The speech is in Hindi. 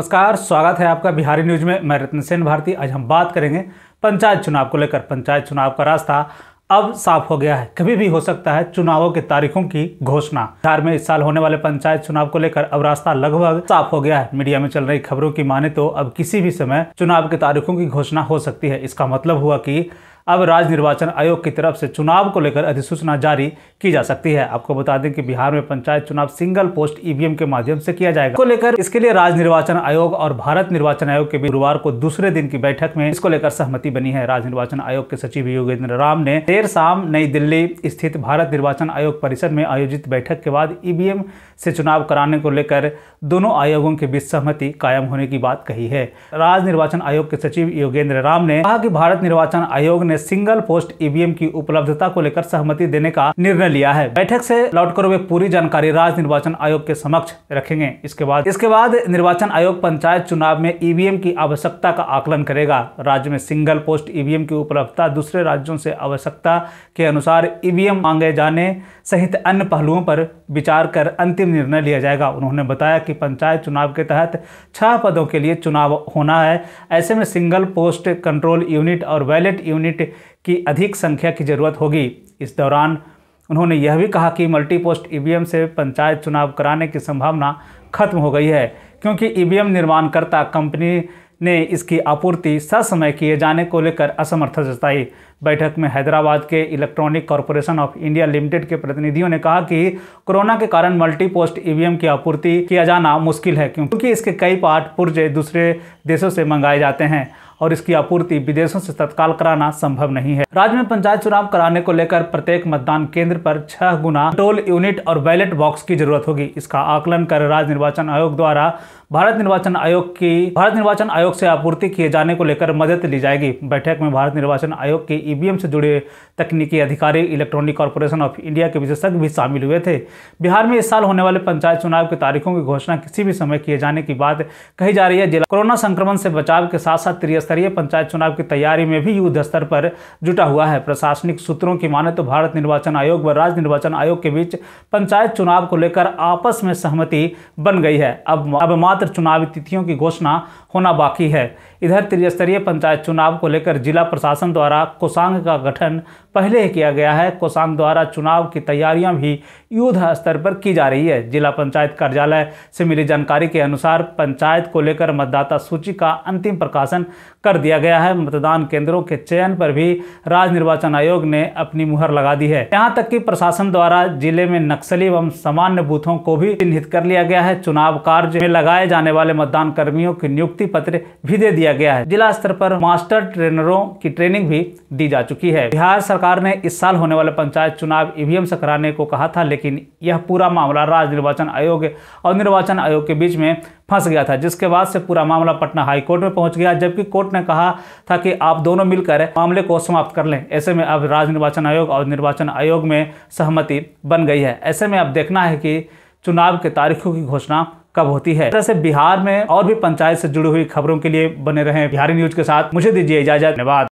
नमस्कार, स्वागत है आपका बिहारी न्यूज़ में। मैं रत्न सेन भारती। आज हम बात करेंगे पंचायत चुनाव को लेकर। पंचायत चुनाव का रास्ता अब साफ़ हो गया है। कभी भी हो सकता है चुनावों की तारीखों की घोषणा। बिहार में इस साल होने वाले पंचायत चुनाव को लेकर अब रास्ता लगभग साफ़ हो गया है। मीडिया में चल रही खबरों की माने तो अब किसी भी समय चुनाव की तारीखों की घोषणा हो सकती है। इसका मतलब हुआ कि अब राज्य निर्वाचन आयोग की तरफ़ से चुनाव को लेकर अधिसूचना जारी की जा सकती है। आपको बता दें कि बिहार में पंचायत चुनाव सिंगल पोस्ट ईवीएम के माध्यम से किया जाएगा। को लेकर इसके लिए राज्य निर्वाचन आयोग और भारत निर्वाचन आयोग के बीच गुरुवार को दूसरे दिन की बैठक में इसको लेकर सहमति बनी है। राज्य निर्वाचन आयोग के सचिव योगेंद्र राम ने देर शाम नई दिल्ली स्थित भारत निर्वाचन आयोग परिसर में आयोजित बैठक के बाद ईवीएम से चुनाव कराने को लेकर दोनों आयोगों के बीच सहमति कायम होने की बात कही है। राज्य निर्वाचन आयोग के सचिव योगेंद्र राम ने कहा कि भारत निर्वाचन आयोग ने सिंगल पोस्ट ईवीएम की उपलब्धता को लेकर सहमति देने का निर्णय लिया है। बैठक से लौटकर वे पूरी जानकारी राज्य निर्वाचन आयोग के समक्ष रखेंगे। इसके बाद इसके बाद निर्वाचन आयोग पंचायत चुनाव में ईवीएम की आवश्यकता का आकलन करेगा। राज्य में सिंगल पोस्ट ईवीएम की उपलब्धता दूसरे राज्यों से आवश्यकता के अनुसार ईवीएम मांगे जाने सहित अन्य पहलुओं पर विचार कर अंतिम निर्णय लिया जाएगा। उन्होंने बताया कि पंचायत चुनाव के तहत छह पदों के लिए चुनाव होना है। ऐसे में सिंगल पोस्ट कंट्रोल यूनिट और बैलेट यूनिट की अधिक संख्या की ज़रूरत होगी। इस दौरान उन्होंने यह भी कहा कि मल्टी पोस्ट ईवीएम से पंचायत चुनाव कराने की संभावना खत्म हो गई है, क्योंकि ईवीएम निर्माणकर्ता कंपनी ने इसकी आपूर्ति ससमय किए जाने को लेकर असमर्थता जताई। बैठक में हैदराबाद के electronic corporation of India limited के प्रतिनिधियों ने कहा कि कोरोना के कारण मल्टी पोस्ट ईवीएम की आपूर्ति किया जाना मुश्किल है, क्योंकि इसके कई पार्ट पुर्जे दूसरे देशों से मंगाए जाते हैं। और इसकी आपूर्ति विदेशों से तत्काल कराना संभव नहीं है। राज्य में पंचायत चुनाव कराने को लेकर प्रत्येक मतदान केंद्र पर छह गुना टोल यूनिट और बैलेट बॉक्स की ज़रूरत होगी। इसका आकलन कर राज्य निर्वाचन आयोग द्वारा भारत निर्वाचन आयोग की, भारत निर्वाचन आयोग से आपूर्ति किए जाने को लेकर मदद ली जाएगी। बैठक में भारत निर्वाचन आयोग के ईवीएम से जुड़े तकनीकी अधिकारी, इलेक्ट्रॉनिक कॉरपोरेशन ऑफ़ इंडिया के विशेषज्ञ भी शामिल हुए थे। बिहार में इस साल होने वाले पंचायत चुनाव की तारीखों की घोषणा किसी भी समय किए जाने की बात कही जा रही है। जिला कोरोना संक्रमण से बचाव के साथ साथ त्रिस्तरीय पंचायत चुनाव की तैयारी में भी युद्ध स्तर पर जुटा हुआ है। प्रशासनिक सूत्रों की माने तो भारत निर्वाचन आयोग व राज्य निर्वाचन आयोग के बीच पंचायत चुनाव को लेकर आपस में सहमति बन गई है। अब अब मात्र मात्र चुनावी तिथियों की घोषणा होना बाकी है। इधर त्रिस्तरीय पंचायत चुनाव को लेकर जिला प्रशासन द्वारा कोसांग का गठन पहले ही किया गया है। कोसांग द्वारा चुनाव की तैयारियाँ भी युद्ध स्तर पर की जा रही है। जिला पंचायत कार्यालय से मिली जानकारी के अनुसार पंचायत को लेकर मतदाता सूची का अंतिम प्रकाशन कर दिया गया है। मतदान केंद्रों के चयन पर भी राज्य निर्वाचन आयोग ने अपनी मुहर लगा दी है। यहाँ तक कि प्रशासन द्वारा ज़िले में नक्सली एवं सामान्य बूथों को भी चिन्हित कर लिया गया है। चुनाव कार्य में लगाए जाने वाले मतदान कर्मियों की नियुक्ति पत्र भी दे दिया गया है। जिला स्तर पर मास्टर ट्रेनरों की ट्रेनिंग भी दी जा चुकी है। बिहार सरकार ने इस साल होने वाले पंचायत चुनाव ईवीएम से कराने को कहा था, लेकिन यह पूरा मामला राज्य निर्वाचन आयोग और निर्वाचन आयोग के बीच में फंस गया था, जिसके बाद से पूरा मामला पटना हाई कोर्ट में पहुँच गया, जबकि कोर्ट ने कहा था कि आप दोनों मिलकर मामले को समाप्त कर लें। ऐसे में अब राज्य निर्वाचन आयोग और निर्वाचन आयोग में सहमति बन गई है। ऐसे में अब देखना है कि चुनाव के तारीखों की घोषणा कब होती है? तरह से बिहार में और भी पंचायत से जुड़ी हुई खबरों के लिए बने रहे बिहारी न्यूज़ के साथ। मुझे दीजिए इजाज़त। धन्यवाद।